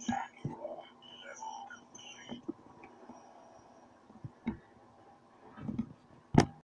Ça.